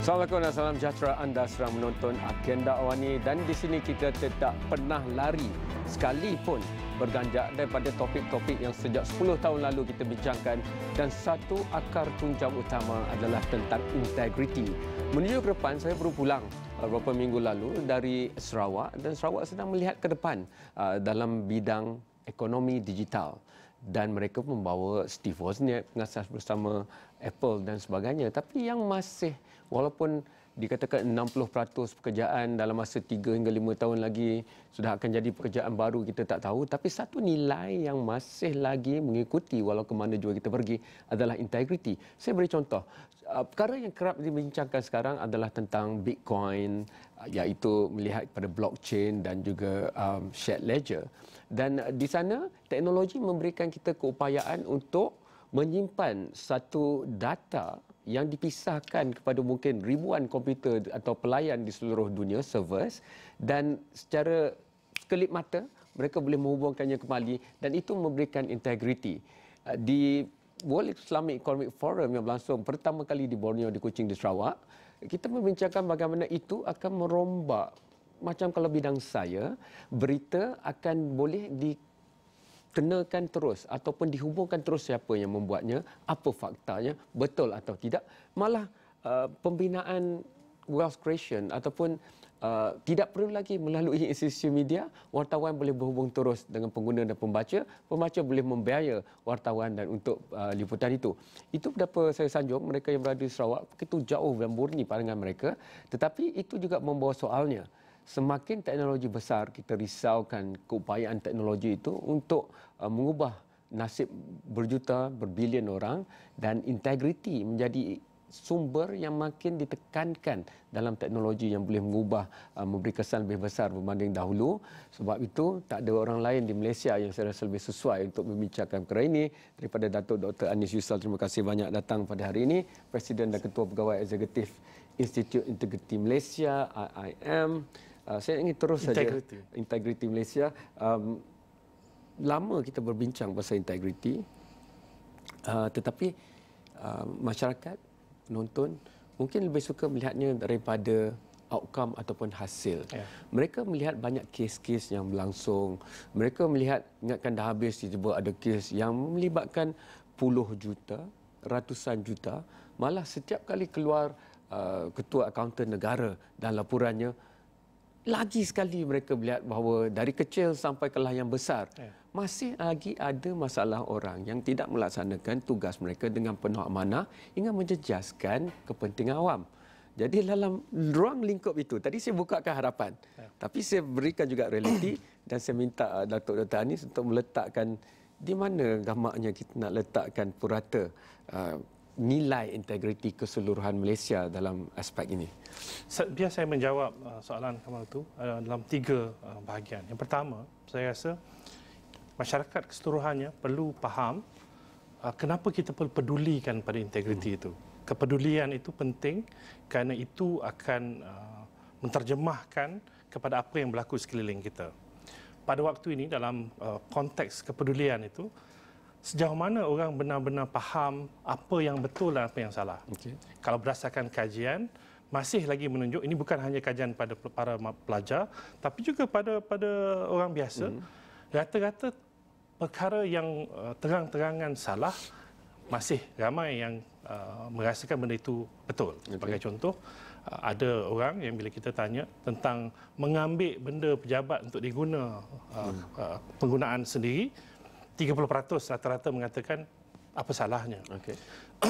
Assalamualaikum dan salam sejahtera. Anda sedang menonton Agenda Awani dan di sini kita tidak pernah lari sekalipun berganjak daripada topik-topik yang sejak 10 tahun lalu kita bincangkan dan satu akar tunjang utama adalah tentang integriti. Menuju ke depan saya baru pulang uh, beberapa minggu lalu dari Sarawak dan Sarawak sedang melihat ke depan uh, dalam bidang ekonomi digital. Dan mereka membawa Steve Wozniak pengasas bersama Apple dan sebagainya. Tapi yang masih walaupun dikatakan 60% pekerjaan dalam masa 3 hingga 5 tahun lagi sudah akan jadi pekerjaan baru kita tak tahu tapi satu nilai yang masih lagi mengikuti walau ke mana juga kita pergi adalah integriti. Saya beri contoh. Uh, perkara yang kerap dibincangkan sekarang adalah tentang Bitcoin uh, iaitu melihat pada blockchain dan juga um, shared ledger. Dan uh, di sana teknologi memberikan kita keupayaan untuk menyimpan satu data yang dipisahkan kepada mungkin ribuan komputer atau pelayan di seluruh dunia servers dan secara kelip mata mereka boleh menghubungkannya kembali dan itu memberikan integriti. Uh, di World Islamic Economic Forum yang berlangsung pertama kali di Borneo di Kuching di Sarawak kita membincangkan bagaimana itu akan merombak macam kalau bidang saya berita akan boleh di kenakan terus ataupun dihubungkan terus siapa yang membuatnya, apa faktanya, betul atau tidak. Malah uh, pembinaan wealth creation ataupun uh, tidak perlu lagi melalui institusi media, wartawan boleh berhubung terus dengan pengguna dan pembaca, pembaca boleh membiaya wartawan dan untuk uh, liputan itu. Itu berapa saya sanjung mereka yang berada di Sarawak, begitu jauh dan murni pandangan mereka, tetapi itu juga membawa soalnya semakin teknologi besar kita risaukan keupayaan teknologi itu untuk uh, mengubah nasib berjuta berbilion orang dan integriti menjadi sumber yang makin ditekankan dalam teknologi yang boleh mengubah uh, memberi kesan lebih besar berbanding dahulu. Sebab itu tak ada orang lain di Malaysia yang saya rasa lebih sesuai untuk membincangkan perkara ini. Daripada Datuk Dr Anis Yusal terima kasih banyak datang pada hari ini. Presiden dan Ketua Pegawai Eksekutif Institut Integriti Malaysia IIM Uh, saya ingin terus saja integriti Malaysia. Um, lama kita berbincang pasal integriti, uh, tetapi uh, masyarakat penonton mungkin lebih suka melihatnya daripada outcome ataupun hasil. Yeah. Mereka melihat banyak kes-kes yang berlangsung. Mereka melihat, ingatkan dah habis tiba ada kes yang melibatkan puluh juta, ratusan juta. Malah setiap kali keluar uh, ketua akaunten negara dan laporannya, lagi sekali mereka melihat bahawa dari kecil sampai kelah yang besar ya. masih lagi ada masalah orang yang tidak melaksanakan tugas mereka dengan penuh amanah hingga menjejaskan kepentingan awam. Jadi dalam ruang lingkup itu tadi saya bukakan harapan. Ya. Tapi saya berikan juga realiti dan saya minta uh, Datuk Dr. Anis untuk meletakkan di mana gamaknya kita nak letakkan purata uh, nilai integriti keseluruhan Malaysia dalam aspek ini? Biar saya menjawab uh, soalan Kamal itu uh, dalam tiga uh, bahagian. Yang pertama, saya rasa masyarakat keseluruhannya perlu faham kenapa kita perlu pedulikan pada integriti hmm. itu. Kepedulian itu penting kerana itu akan menterjemahkan kepada apa yang berlaku sekeliling kita. Pada waktu ini dalam konteks kepedulian itu, sejauh mana orang benar-benar faham apa yang betul dan apa yang salah. Okay. Kalau berdasarkan kajian, masih lagi menunjuk ini bukan hanya kajian pada para pelajar, tapi juga pada pada orang biasa. Mm. Rata-rata perkara yang uh, terang-terangan salah masih ramai yang uh, merasakan benda itu betul. Okay. Sebagai contoh, uh, ada orang yang bila kita tanya tentang mengambil benda pejabat untuk diguna uh, mm. uh, penggunaan sendiri, 30% rata-rata mengatakan apa salahnya. Okay.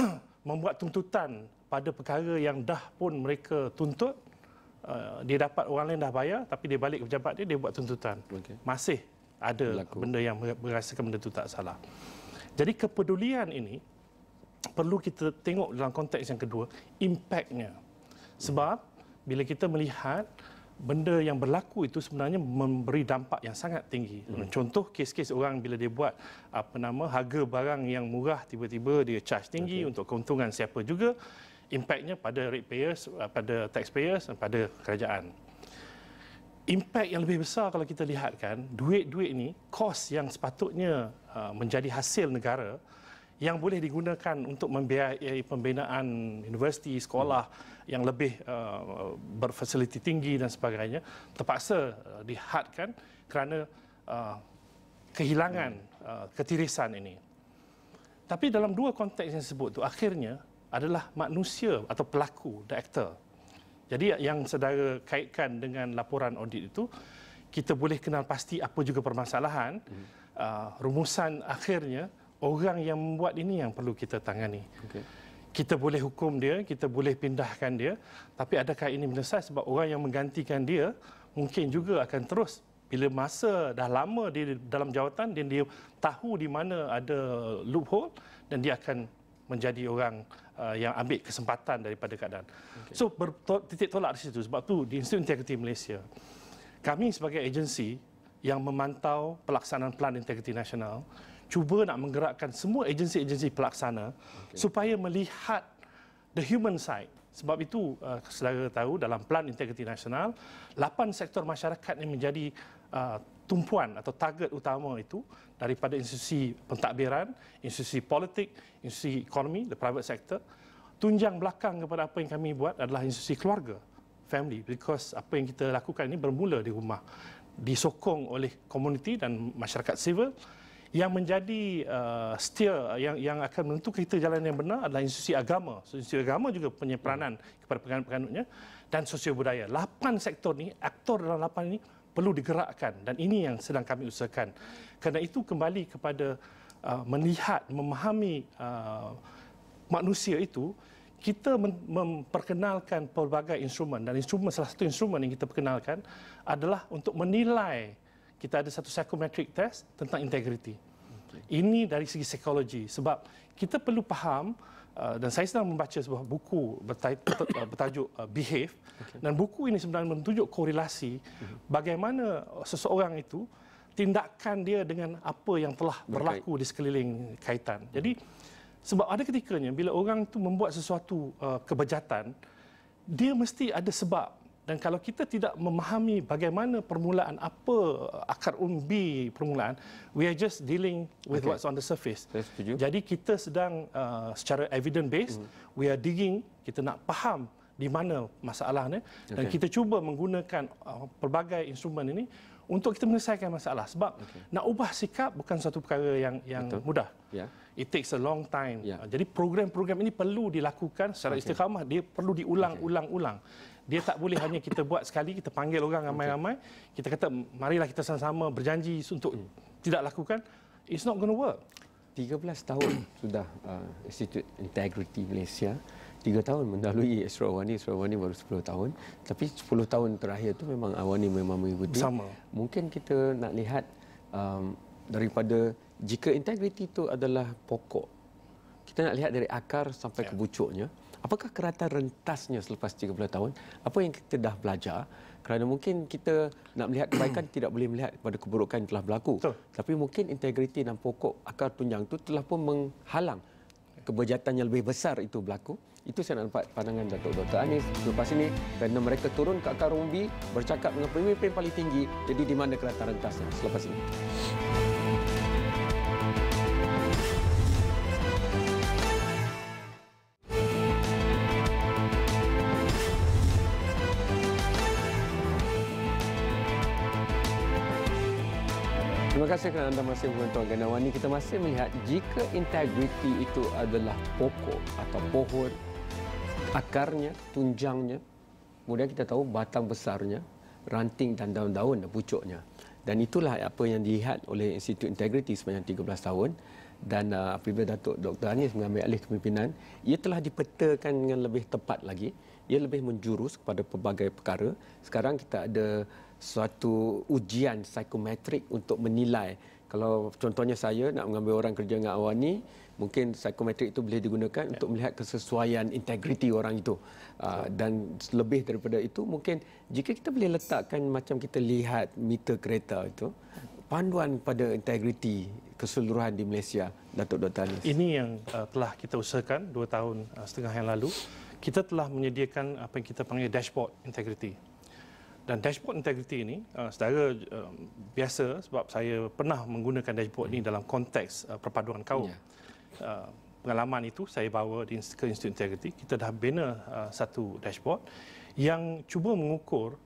Membuat tuntutan pada perkara yang dah pun mereka tuntut, uh, dia dapat orang lain dah bayar tapi dia balik ke pejabat dia, dia buat tuntutan. Okay. Masih ada Berlaku. benda yang merasakan benda itu tak salah. Jadi kepedulian ini perlu kita tengok dalam konteks yang kedua, impaknya. Sebab bila kita melihat benda yang berlaku itu sebenarnya memberi dampak yang sangat tinggi. Hmm. Contoh kes-kes orang bila dia buat apa nama harga barang yang murah tiba-tiba dia charge tinggi okay. untuk keuntungan siapa juga impaknya pada ratepayers pada taxpayers dan pada kerajaan. Impak yang lebih besar kalau kita lihatkan duit-duit ini kos yang sepatutnya uh, menjadi hasil negara yang boleh digunakan untuk membiayai pembinaan universiti, sekolah yang lebih uh, berfasiliti tinggi dan sebagainya terpaksa uh, dihadkan kerana uh, kehilangan uh, ketirisan ini. Tapi dalam dua konteks yang disebut itu akhirnya adalah manusia atau pelaku, the actor. Jadi yang saudara kaitkan dengan laporan audit itu, kita boleh kenal pasti apa juga permasalahan. Hmm. Uh, rumusan akhirnya orang yang membuat ini yang perlu kita tangani. Okay. Kita boleh hukum dia, kita boleh pindahkan dia, tapi adakah ini menyelesaikan sebab orang yang menggantikan dia mungkin juga akan terus bila masa dah lama di dalam jawatan dan dia tahu di mana ada loophole dan dia akan menjadi orang uh, yang ambil kesempatan daripada keadaan. Okay. So titik tolak di situ sebab tu di Institut Integriti Malaysia kami sebagai agensi yang memantau pelaksanaan Plan Integriti Nasional cuba nak menggerakkan semua agensi-agensi pelaksana okay. supaya melihat the human side. Sebab itu, uh, saudara tahu dalam Plan Integriti Nasional, 8 sektor masyarakat yang menjadi uh, tumpuan atau target utama itu daripada institusi pentadbiran, institusi politik, institusi ekonomi, the private sector. Tunjang belakang kepada apa yang kami buat adalah institusi keluarga, family. Because apa yang kita lakukan ini bermula di rumah. Disokong oleh komuniti dan masyarakat sivil yang menjadi uh, steer yang yang akan menentukan kita jalan yang benar adalah institusi agama. Institusi agama juga punya peranan kepada penganut-penganutnya dan sosio budaya. Lapan sektor ni, aktor dalam lapan ini perlu digerakkan dan ini yang sedang kami usahakan. Kerana itu kembali kepada uh, melihat, memahami uh, manusia itu, kita memperkenalkan pelbagai instrumen dan instrumen salah satu instrumen yang kita perkenalkan adalah untuk menilai kita ada satu psychometric test tentang integriti. Okay. Ini dari segi psikologi sebab kita perlu faham uh, dan saya sedang membaca sebuah buku uh, bertajuk uh, Behave okay. dan buku ini sebenarnya menunjuk korelasi uh-huh. bagaimana seseorang itu tindakan dia dengan apa yang telah berlaku di sekeliling kaitan. Jadi sebab ada ketikanya bila orang itu membuat sesuatu uh, kebejatan dia mesti ada sebab dan kalau kita tidak memahami bagaimana permulaan apa akar umbi permulaan, we are just dealing with okay. what's on the surface. Jadi kita sedang uh, secara evidence based, mm. we are digging, kita nak faham di mana masalahnya okay. dan kita cuba menggunakan uh, pelbagai instrumen ini untuk kita menyelesaikan masalah sebab okay. nak ubah sikap bukan satu perkara yang yang Betul. mudah. Yeah. It takes a long time. Yeah. Jadi program-program ini perlu dilakukan secara okay. istiqamah, dia perlu diulang-ulang-ulang. Okay dia tak boleh hanya kita buat sekali kita panggil orang ramai-ramai. Kita kata marilah kita sama-sama berjanji untuk tidak lakukan. It's not going to work 13 tahun sudah uh, Institute Integrity Malaysia 3 tahun melalui Esra Awani. Esra Awani baru 10 tahun. Tapi 10 tahun terakhir tu memang Awani memang mengikuti. Sama. Mungkin kita nak lihat um, daripada jika integriti itu adalah pokok kita nak lihat dari akar sampai yeah. ke bucuknya Apakah keratan rentasnya selepas 30 tahun? Apa yang kita dah belajar? Kerana mungkin kita nak melihat kebaikan tidak boleh melihat kepada keburukan yang telah berlaku. Betul. Tapi mungkin integriti dan pokok akar tunjang itu telah pun menghalang kebejatan yang lebih besar itu berlaku. Itu saya nak dapat pandangan Datuk Dr. Anis selepas ini kerana mereka turun ke akar umbi bercakap dengan pemimpin paling tinggi. Jadi di mana keratan rentasnya selepas ini? Terima kasih kerana anda masih menonton Gandawan ini. Kita masih melihat jika integriti itu adalah pokok atau pohon, akarnya, tunjangnya, kemudian kita tahu batang besarnya, ranting dan daun-daun dan pucuknya. Dan itulah apa yang dilihat oleh Institut Integriti sepanjang 13 tahun. Dan uh, apabila Datuk Dr. Anis mengambil alih kepimpinan, ia telah dipetakan dengan lebih tepat lagi. Ia lebih menjurus kepada pelbagai perkara. Sekarang kita ada suatu ujian psikometrik untuk menilai kalau contohnya saya nak mengambil orang kerja dengan awani mungkin psikometrik itu boleh digunakan ya. untuk melihat kesesuaian integriti orang itu uh, dan lebih daripada itu mungkin jika kita boleh letakkan macam kita lihat meter kereta itu panduan pada integriti keseluruhan di Malaysia Datuk Dr. Anis. Ini yang uh, telah kita usahakan dua tahun uh, setengah yang lalu kita telah menyediakan apa yang kita panggil dashboard integriti dan dashboard integrity ini, uh, saudara uh, biasa sebab saya pernah menggunakan dashboard ini dalam konteks uh, perpaduan kaum. Yeah. uh, pengalaman itu saya bawa di, ke Institut Integrity. Kita dah bina uh, satu dashboard yang cuba mengukur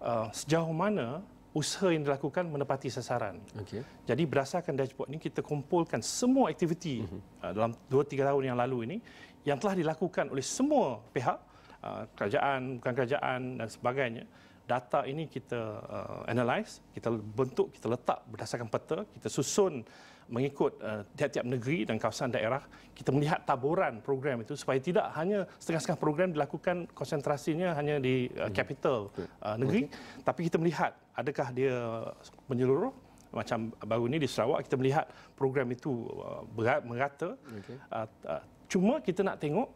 uh, sejauh mana usaha yang dilakukan menepati sasaran. Okay. Jadi berdasarkan dashboard ini kita kumpulkan semua aktiviti uh-huh. uh, dalam 2-3 tahun yang lalu ini yang telah dilakukan oleh semua pihak, uh, kerajaan, bukan kerajaan dan sebagainya. Data ini kita uh, analyze, kita bentuk, kita letak berdasarkan peta, kita susun mengikut uh, tiap-tiap negeri dan kawasan daerah kita melihat taburan program itu supaya tidak hanya setengah-setengah program dilakukan konsentrasinya hanya di uh, capital uh, negeri okay. tapi kita melihat adakah dia menyeluruh macam baru ini di Sarawak kita melihat program itu uh, berat merata okay. uh, uh, cuma kita nak tengok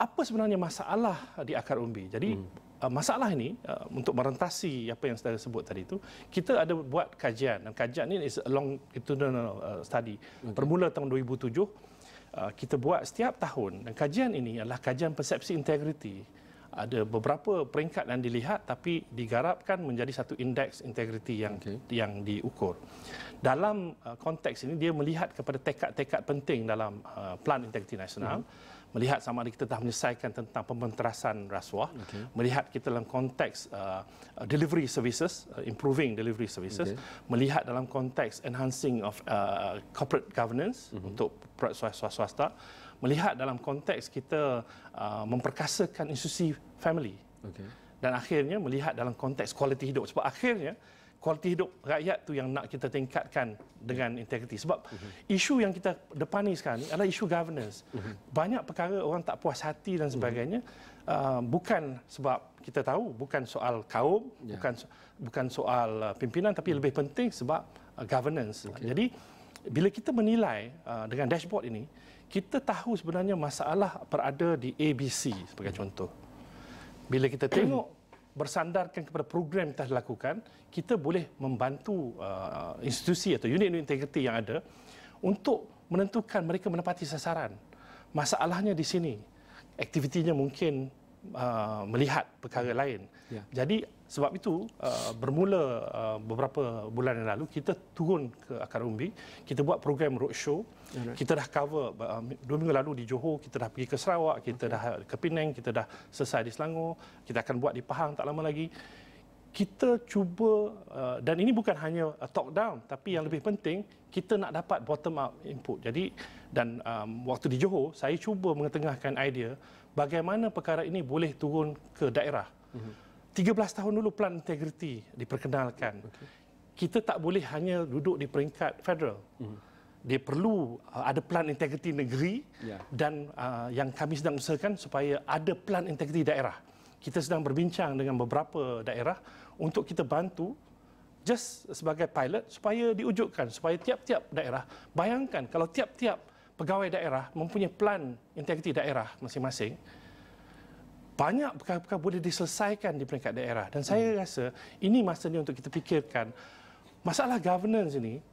apa sebenarnya masalah di akar umbi jadi hmm. Uh, masalah ini uh, untuk merentasi apa yang saya sebut tadi itu kita ada buat kajian. Dan kajian ini is a longitudinal uh, study. Okay. bermula tahun 2007 kita buat setiap tahun. Dan kajian ini adalah kajian persepsi integriti. Ada beberapa peringkat yang dilihat tapi digarapkan menjadi satu indeks integriti yang okay. yang diukur. Dalam konteks ini dia melihat kepada tekad-tekad penting dalam plan integriti nasional. Mm-hmm melihat sama ada kita telah menyelesaikan tentang pembenterasan rasuah, okay. melihat kita dalam konteks uh, delivery services, uh, improving delivery services, okay. melihat dalam konteks enhancing of uh, corporate governance mm-hmm. untuk swasta, swasta, melihat dalam konteks kita uh, memperkasakan institusi family. Okay. Dan akhirnya melihat dalam konteks kualiti hidup sebab akhirnya kualiti hidup rakyat tu yang nak kita tingkatkan dengan integriti sebab uh-huh. isu yang kita depani sekarang ni adalah isu governance uh-huh. banyak perkara orang tak puas hati dan sebagainya uh-huh. uh, bukan sebab kita tahu bukan soal kaum yeah. bukan bukan soal uh, pimpinan tapi uh-huh. lebih penting sebab uh, governance okay. jadi bila kita menilai uh, dengan dashboard ini kita tahu sebenarnya masalah berada di ABC sebagai uh-huh. contoh bila kita tengok bersandarkan kepada program yang telah dilakukan, kita boleh membantu uh, institusi atau unit-unit integriti yang ada untuk menentukan mereka menepati sasaran. Masalahnya di sini, aktivitinya mungkin uh, melihat perkara lain. Ya. Jadi sebab itu uh, bermula uh, beberapa bulan yang lalu kita turun ke akar umbi, kita buat program roadshow. Right. Kita dah cover uh, dua minggu lalu di Johor, kita dah pergi ke Sarawak, kita okay. dah ke Penang, kita dah selesai di Selangor, kita akan buat di Pahang tak lama lagi. Kita cuba uh, dan ini bukan hanya uh, top down tapi yang lebih penting kita nak dapat bottom up input. Jadi dan um, waktu di Johor saya cuba mengetengahkan idea bagaimana perkara ini boleh turun ke daerah. Uh-huh. 13 tahun dulu plan integriti diperkenalkan. Okay. Kita tak boleh hanya duduk di peringkat federal. Mm. Dia perlu uh, ada plan integriti negeri yeah. dan uh, yang kami sedang usahakan supaya ada plan integriti daerah. Kita sedang berbincang dengan beberapa daerah untuk kita bantu just sebagai pilot supaya diwujudkan supaya tiap-tiap daerah bayangkan kalau tiap-tiap pegawai daerah mempunyai plan integriti daerah masing-masing banyak perkara-perkara boleh diselesaikan di peringkat daerah dan saya hmm. rasa ini masanya untuk kita fikirkan masalah governance ini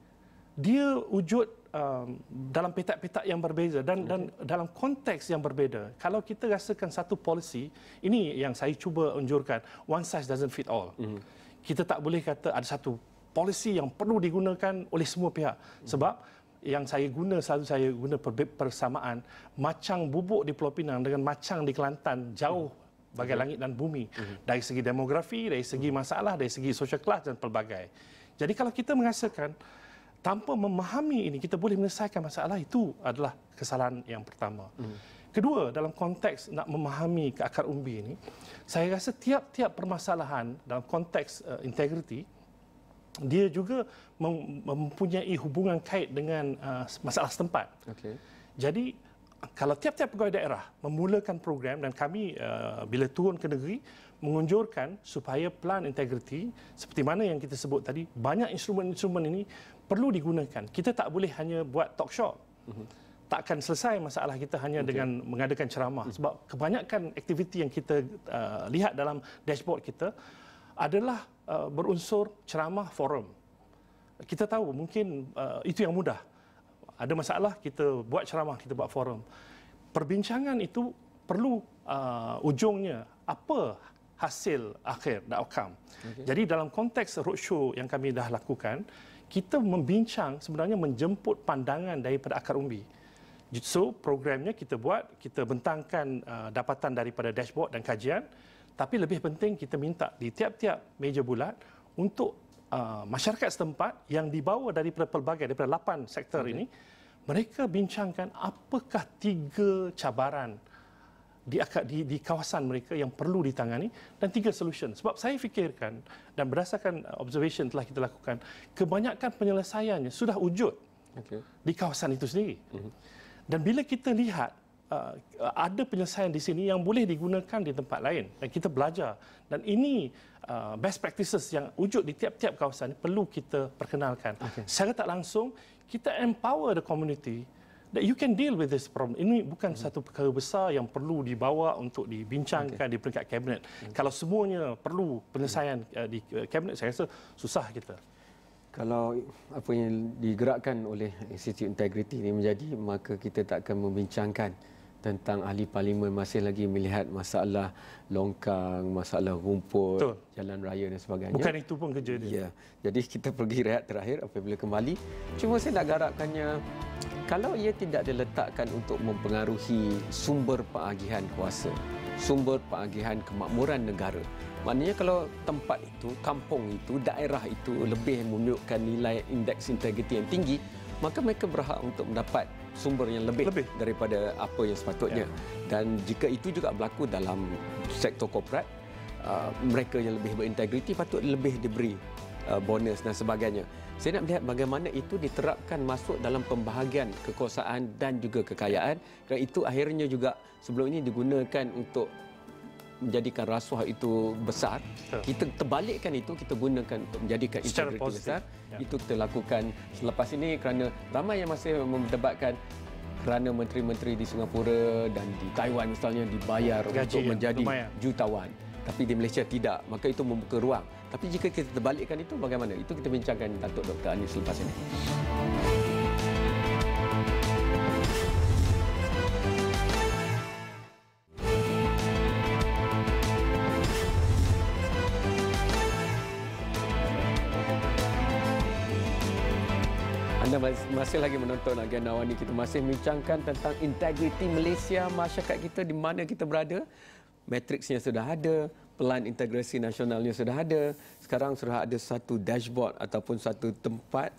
dia wujud um, dalam petak-petak yang berbeza dan okay. dan dalam konteks yang berbeza kalau kita rasakan satu polisi ini yang saya cuba unjurkan one size doesn't fit all hmm. kita tak boleh kata ada satu polisi yang perlu digunakan oleh semua pihak hmm. sebab yang saya guna selalu saya guna persamaan macang bubuk di Pulau Pinang dengan macang di Kelantan jauh bagai langit dan bumi mhm. dari segi demografi dari segi masalah dari segi social class dan pelbagai jadi kalau kita merasakan tanpa memahami ini kita boleh menyelesaikan masalah itu adalah kesalahan yang pertama mhm. kedua dalam konteks nak memahami ke akar umbi ini saya rasa tiap-tiap permasalahan dalam konteks uh, integriti dia juga mempunyai hubungan kait dengan uh, masalah setempat. Okay. Jadi kalau tiap-tiap pegawai daerah memulakan program dan kami uh, bila turun ke negeri mengunjurkan supaya plan integriti seperti mana yang kita sebut tadi banyak instrumen-instrumen ini perlu digunakan. Kita tak boleh hanya buat talk show. Takkan selesai masalah kita hanya okay. dengan mengadakan ceramah uh-huh. sebab kebanyakan aktiviti yang kita uh, lihat dalam dashboard kita adalah uh, berunsur ceramah forum. Kita tahu mungkin uh, itu yang mudah. Ada masalah kita buat ceramah, kita buat forum. Perbincangan itu perlu uh, ujungnya apa hasil akhir, the outcome. Okay. Jadi dalam konteks roadshow yang kami dah lakukan, kita membincang sebenarnya menjemput pandangan daripada akar umbi. So programnya kita buat, kita bentangkan uh, dapatan daripada dashboard dan kajian. Tapi lebih penting kita minta di tiap-tiap meja bulat untuk uh, masyarakat setempat yang dibawa daripada pelbagai daripada lapan sektor okay. ini, mereka bincangkan apakah tiga cabaran di, di, di kawasan mereka yang perlu ditangani dan tiga solution. Sebab saya fikirkan dan berdasarkan uh, observation telah kita lakukan, kebanyakan penyelesaiannya sudah wujud okay. di kawasan itu sendiri. Uh-huh. Dan bila kita lihat uh, ada penyelesaian di sini yang boleh digunakan di tempat lain dan kita belajar dan ini uh, best practices yang wujud di tiap-tiap kawasan ini perlu kita perkenalkan. Okay. Secara tak langsung kita empower the community that you can deal with this problem. Ini bukan hmm. satu perkara besar yang perlu dibawa untuk dibincangkan okay. di peringkat kabinet. Hmm. Kalau semuanya perlu penyelesaian hmm. uh, di uh, kabinet saya rasa susah kita kalau apa yang digerakkan oleh Institut Integriti ini menjadi maka kita tak akan membincangkan tentang ahli parlimen masih lagi melihat masalah longkang, masalah rumput, Betul. jalan raya dan sebagainya. Bukan itu pun kerja dia. Ya. Jadi kita pergi rehat terakhir apabila kembali. Cuma saya nak garapkannya kalau ia tidak diletakkan untuk mempengaruhi sumber pengagihan kuasa, sumber pengagihan kemakmuran negara, Maknanya kalau tempat itu, kampung itu, daerah itu lebih menunjukkan nilai indeks integriti yang tinggi, maka mereka berhak untuk mendapat sumber yang lebih, lebih. daripada apa yang sepatutnya. Ya. Dan jika itu juga berlaku dalam sektor korporat, uh, mereka yang lebih berintegriti patut lebih diberi uh, bonus dan sebagainya. Saya nak melihat bagaimana itu diterapkan masuk dalam pembahagian kekuasaan dan juga kekayaan. Dan itu akhirnya juga sebelum ini digunakan untuk menjadikan rasuah itu besar Betul. kita terbalikkan itu kita gunakan untuk menjadikan integriti besar ya. itu kita lakukan selepas ini kerana ramai yang masih memperdebatkan kerana menteri-menteri di Singapura dan di Taiwan misalnya dibayar Gaji untuk menjadi lumayan. jutawan tapi di Malaysia tidak maka itu membuka ruang tapi jika kita terbalikkan itu bagaimana itu kita bincangkan Datuk Dr Anis selepas ini masih lagi menonton agenda awal ini. Kita masih bincangkan tentang integriti Malaysia, masyarakat kita di mana kita berada. Matriksnya sudah ada, pelan integrasi nasionalnya sudah ada. Sekarang sudah ada satu dashboard ataupun satu tempat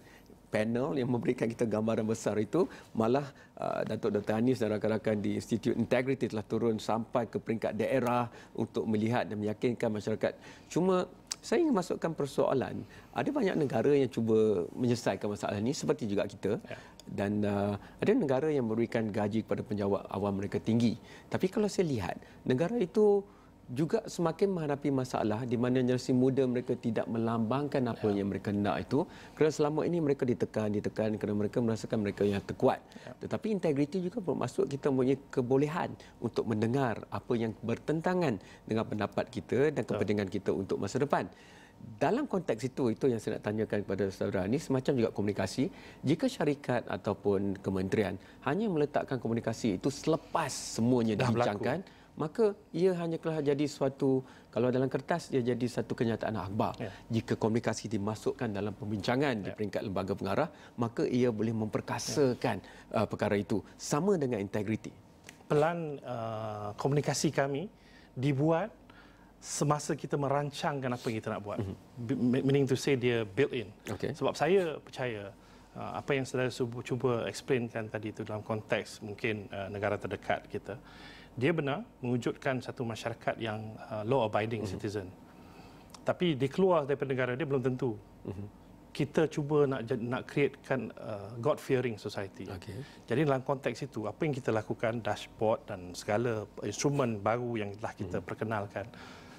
panel yang memberikan kita gambaran besar itu. Malah uh, Datuk Dr. Anis dan rakan-rakan di Institute Integrity telah turun sampai ke peringkat daerah untuk melihat dan meyakinkan masyarakat. Cuma saya ingin masukkan persoalan. Ada banyak negara yang cuba menyelesaikan masalah ini seperti juga kita. Ya. Dan uh, ada negara yang memberikan gaji kepada penjawat awam mereka tinggi. Tapi kalau saya lihat, negara itu juga semakin menghadapi masalah di mana generasi muda mereka tidak melambangkan apa ya. yang mereka nak itu. Kerana selama ini mereka ditekan ditekan kerana mereka merasakan mereka yang terkuat. Ya. tetapi integriti juga bermaksud kita mempunyai kebolehan untuk mendengar apa yang bertentangan dengan pendapat kita dan kepentingan kita untuk masa depan. Dalam konteks itu itu yang saya nak tanyakan kepada saudara ini semacam juga komunikasi. Jika syarikat ataupun kementerian hanya meletakkan komunikasi itu selepas semuanya Dah dibincangkan berlaku maka ia hanya telah jadi suatu kalau dalam kertas ia jadi satu kenyataan akhbar ya. jika komunikasi dimasukkan dalam pembincangan ya. di peringkat lembaga pengarah maka ia boleh memperkasakan ya. uh, perkara itu sama dengan integriti pelan uh, komunikasi kami dibuat semasa kita merancangkan apa yang kita nak buat mm-hmm. meaning to say dia built in okay. sebab saya percaya uh, apa yang saudara cuba explainkan tadi itu dalam konteks mungkin uh, negara terdekat kita dia benar mewujudkan satu masyarakat yang uh, law abiding uh-huh. citizen. Tapi dia keluar daripada negara dia belum tentu. Uh-huh. Kita cuba nak nak createkan uh, God fearing society. Okay. Jadi dalam konteks itu apa yang kita lakukan dashboard dan segala instrumen baru yang telah kita uh-huh. perkenalkan.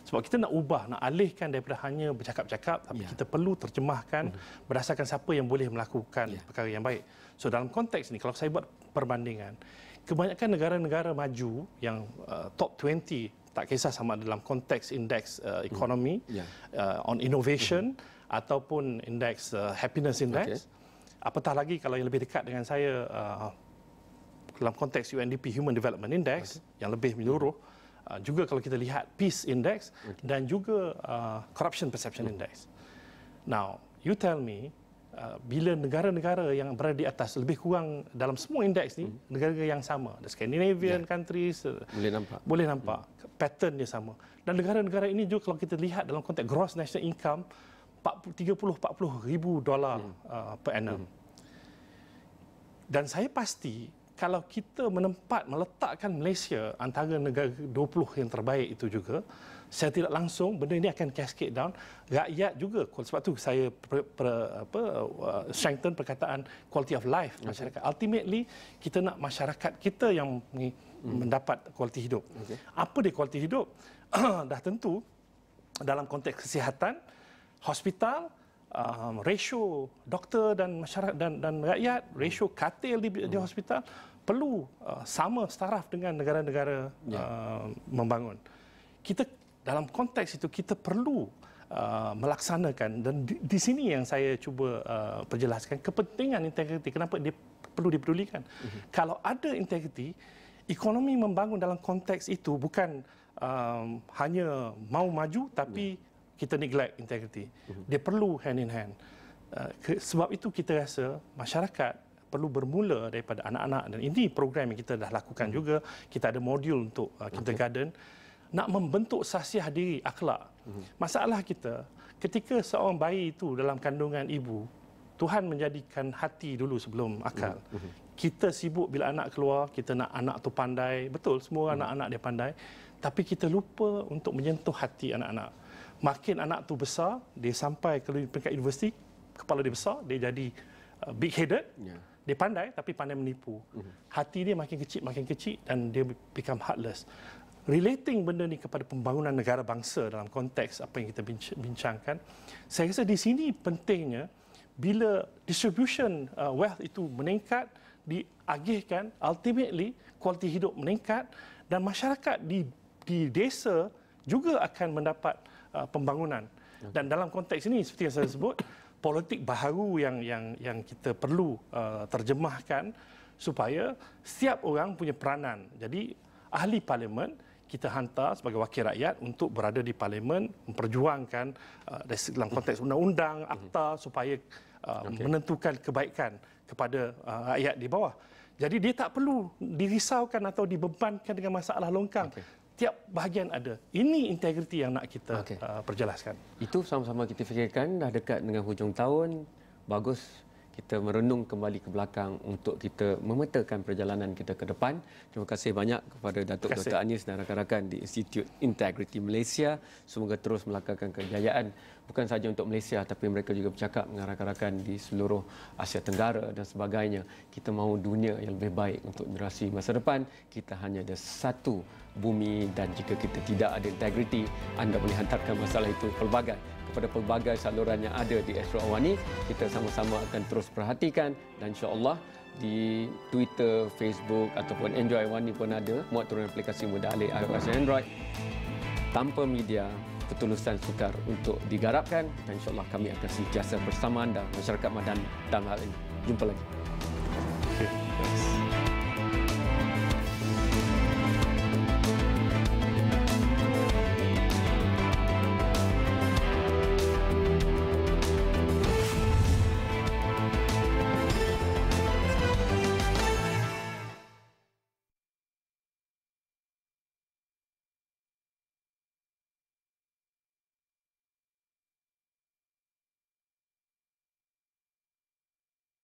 Sebab kita nak ubah, nak alihkan daripada hanya bercakap-cakap tapi yeah. kita perlu terjemahkan uh-huh. berdasarkan siapa yang boleh melakukan yeah. perkara yang baik. So dalam konteks ini kalau saya buat perbandingan kebanyakan negara-negara maju yang uh, top 20 tak kisah sama dalam konteks indeks uh, ekonomi mm. yeah. uh, on innovation mm. ataupun indeks uh, happiness index okay. apatah lagi kalau yang lebih dekat dengan saya uh, dalam konteks UNDP Human Development Index okay. yang lebih menyeluruh uh, juga kalau kita lihat peace index okay. dan juga uh, corruption perception mm. index now you tell me uh, bila negara-negara yang berada di atas lebih kurang dalam semua indeks ni hmm. negara-negara yang sama the Scandinavian yeah. countries uh, boleh nampak boleh nampak hmm. pattern dia sama dan negara-negara ini juga kalau kita lihat dalam konteks gross national income 30-40 ribu dolar hmm. uh, per annum. Hmm. Dan saya pasti kalau kita menempat, meletakkan Malaysia antara negara 20 yang terbaik itu juga, saya tidak langsung benda ini akan cascade down. Rakyat juga, sebab tu saya per, per, apa, uh, strengthen perkataan quality of life masyarakat. Okay. Ultimately, kita nak masyarakat kita yang hmm. mendapat kualiti hidup. Okay. Apa dia kualiti hidup? Dah tentu dalam konteks kesihatan, hospital um, ratio doktor dan masyarakat dan dan rakyat ratio katil di, di hospital perlu uh, sama taraf dengan negara-negara yeah. uh, membangun. Kita dalam konteks itu kita perlu uh, melaksanakan dan di, di sini yang saya cuba uh, perjelaskan kepentingan integriti. Kenapa dia perlu dipedulikan? Mm-hmm. kalau ada integriti ekonomi membangun dalam konteks itu bukan um, hanya mau maju tapi yeah kita neglect integrity. Mhm. Dia perlu hand in hand. Uh, sebab itu kita rasa masyarakat perlu bermula daripada anak-anak dan ini program yang kita dah lakukan mhm. juga. Kita ada modul untuk uh, kindergarten nak membentuk sasiah diri akhlak. Mhm. Masalah kita ketika seorang bayi itu dalam kandungan ibu Tuhan menjadikan hati dulu sebelum akal. Kita sibuk bila anak keluar, kita nak anak tu pandai. Betul, semua anak-anak dia pandai. Tapi kita lupa untuk menyentuh hati anak-anak makin anak tu besar, dia sampai ke peringkat universiti, kepala dia besar, dia jadi uh, big headed. Yeah. Dia pandai tapi pandai menipu. Uh-huh. Hati dia makin kecil makin kecil dan dia become heartless. Relating benda ni kepada pembangunan negara bangsa dalam konteks apa yang kita bincangkan, saya rasa di sini pentingnya bila distribution uh, wealth itu meningkat, diagihkan, ultimately kualiti hidup meningkat dan masyarakat di di desa juga akan mendapat Uh, pembangunan. Dan dalam konteks ini seperti yang saya sebut, politik baharu yang yang yang kita perlu uh, terjemahkan supaya setiap orang punya peranan. Jadi ahli parlimen kita hantar sebagai wakil rakyat untuk berada di parlimen memperjuangkan uh, dalam konteks undang-undang akta supaya uh, okay. menentukan kebaikan kepada uh, rakyat di bawah. Jadi dia tak perlu dirisaukan atau dibebankan dengan masalah longkang. Okay tiap bahagian ada. Ini integriti yang nak kita okay. uh, perjelaskan. Itu sama-sama kita fikirkan dah dekat dengan hujung tahun. Bagus kita merenung kembali ke belakang untuk kita memetakan perjalanan kita ke depan. Terima kasih banyak kepada Datuk Dr. Anis dan rakan-rakan di Institute Integrity Malaysia. Semoga terus melangkahkan kejayaan bukan saja untuk Malaysia tapi mereka juga bercakap dengan rakan-rakan di seluruh Asia Tenggara dan sebagainya. Kita mahu dunia yang lebih baik untuk generasi masa depan. Kita hanya ada satu bumi dan jika kita tidak ada integriti, anda boleh hantarkan masalah itu pelbagai kepada pelbagai saluran yang ada di Astro Awani. Kita sama-sama akan terus perhatikan dan insya-Allah di Twitter, Facebook ataupun Enjoy Awani pun ada muat turun aplikasi mudah alih iOS dan Android tanpa media ketulusan sukar untuk digarapkan dan insya-Allah kami akan sentiasa bersama anda masyarakat Madan dalam hal ini. Jumpa lagi. Okay.